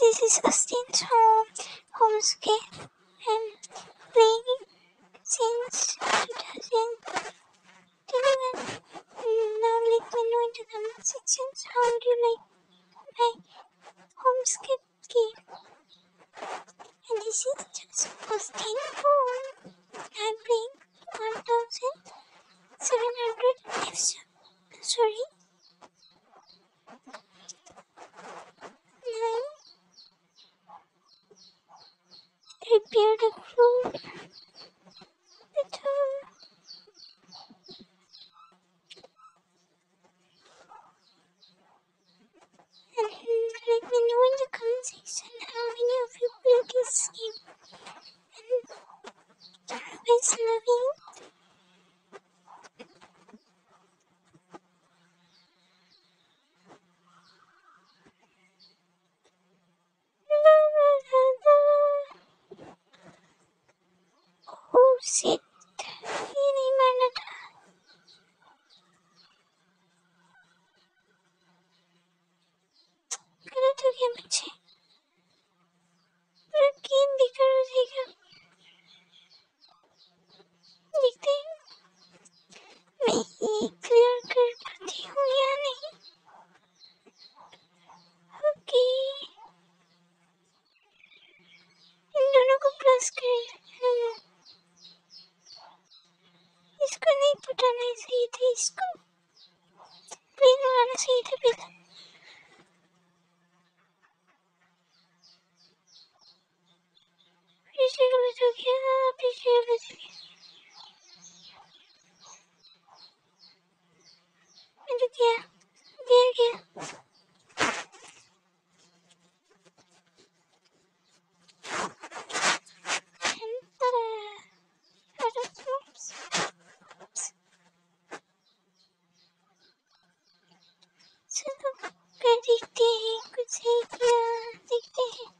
this is Austin's home, homescape. I'm playing since 2021. Now let me know in the comment sections how do you like my game. And this is just Austin home. I'm playing 1700别的哭。Oh siguiente disco. Vino a la siguiente pila. Pichero, pichero, pichero, pichero. take care. Take care.